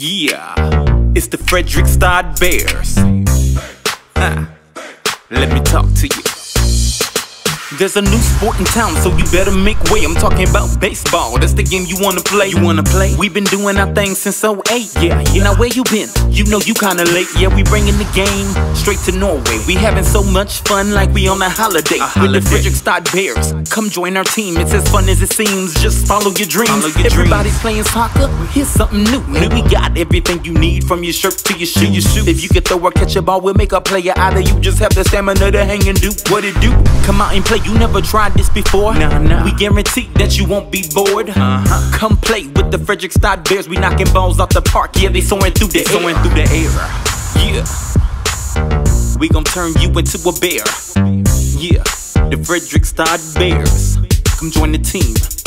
Yeah, it's the Fredrikstad Bears. Let me talk to you. There's a new sport in town, so you better make way. I'm talking about baseball. That's the game you wanna play. You wanna play? We've been doing our thing since 08. Yeah, yeah. Now where you been? You know you kinda late. Yeah, we bringing the game straight to Norway. We having so much fun, like we on a holiday. A With the holiday. Fredrikstad Bears. Come join our team. It's as fun as it seems. Just follow your dreams. Follow your Everybody's playing soccer. Here's something new. And we got everything you need from your shirt to your shoes. If you could throw or catch a ball, we'll make a player out of you. Just have the stamina to hang and do what it do. Come out and play. You never tried this before. Nah, nah. We guarantee that you won't be bored. Uh-huh. Come play with the Frederick Fredrikstad Bears. We knocking balls out the park. Yeah, they soaring through the Soaring air. through the air. Yeah. We gon' turn you into a bear. Yeah. The Frederick Fredrikstad Bears. Come join the team.